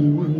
Mm-hmm.